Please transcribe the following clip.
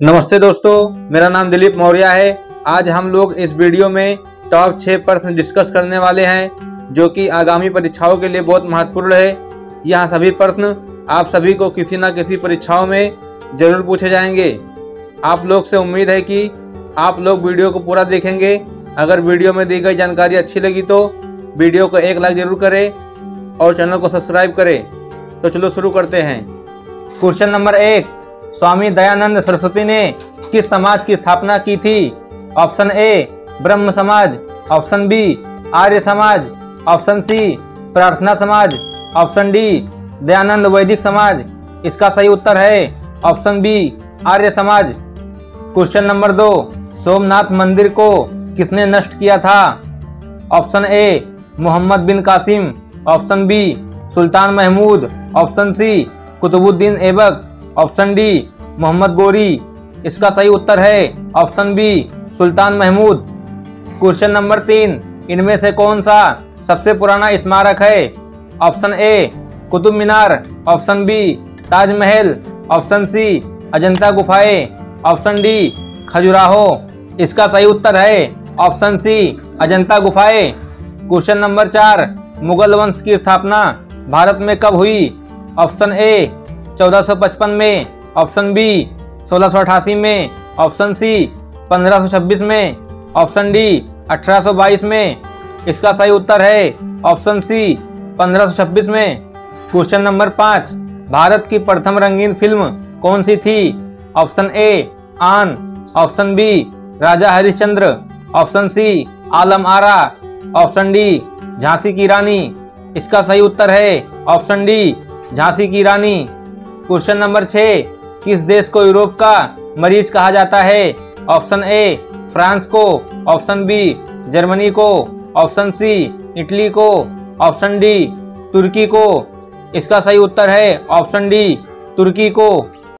नमस्ते दोस्तों, मेरा नाम दिलीप मौर्य है। आज हम लोग इस वीडियो में टॉप छः प्रश्न डिस्कस करने वाले हैं, जो कि आगामी परीक्षाओं के लिए बहुत महत्वपूर्ण है। यहाँ सभी प्रश्न आप सभी को किसी न किसी परीक्षाओं में ज़रूर पूछे जाएँगे। आप लोग से उम्मीद है कि आप लोग वीडियो को पूरा देखेंगे। अगर वीडियो में दी गई जानकारी अच्छी लगी तो वीडियो को एक लाइक ज़रूर करें और चैनल को सब्सक्राइब करें। तो चलो शुरू करते हैं। क्वेश्चन नंबर एक स्वामी दयानंद सरस्वती ने किस समाज की स्थापना की थी? ऑप्शन ए, ब्रह्म समाज। Option B, Arya Samaj. Option C, प्रार्थना समाज। ऑप्शन डी, दयानंद वैदिक समाज। इसका सही उत्तर है option B, Arya Samaj. Question number दो, सोमनाथ मंदिर को किसने नष्ट किया था? Option A, Mohammad bin Qasim. Option B, Sultan Mahmud. Option C, Qutubuddin Aibak. Option D, Mohammad Ghori. इसका सही उत्तर है option B, Sultan Mahmud. Question number three, इनमें से कौन सा सबसे पुराना स्मारक है? Option A, Qutub Minar. Option B, Taj Mahal. Option C, Ajanta गुफाएँ। Option D, Khajuraho. इसका सही उत्तर है ऑप्शन सी, अजंता गुफाएँ। क्वेश्चन नंबर चार, मुगल वंश की स्थापना भारत में कब हुई? ऑप्शन ए 1455 में ऑप्शन बी 1688 में ऑप्शन सी 1526 में ऑप्शन डी 1822 में। इसका सही उत्तर है ऑप्शन सी 1526 में। क्वेश्चन नंबर पाँच, भारत की प्रथम रंगीन फ़िल्म कौन सी थी? Option A Aan. Option B Raja Harishchandra. Option C Alam Ara. Option D Jhansi की रानी। इसका सही उत्तर है ऑप्शन डी झांसी की रानी। क्वेश्चन नंबर छह, किस देश को यूरोप का मरीज़ कहा जाता है? ऑप्शन ए, फ्रांस को। ऑप्शन बी, जर्मनी को। ऑप्शन सी, इटली को। ऑप्शन डी, तुर्की को। इसका सही उत्तर है ऑप्शन डी, तुर्की को।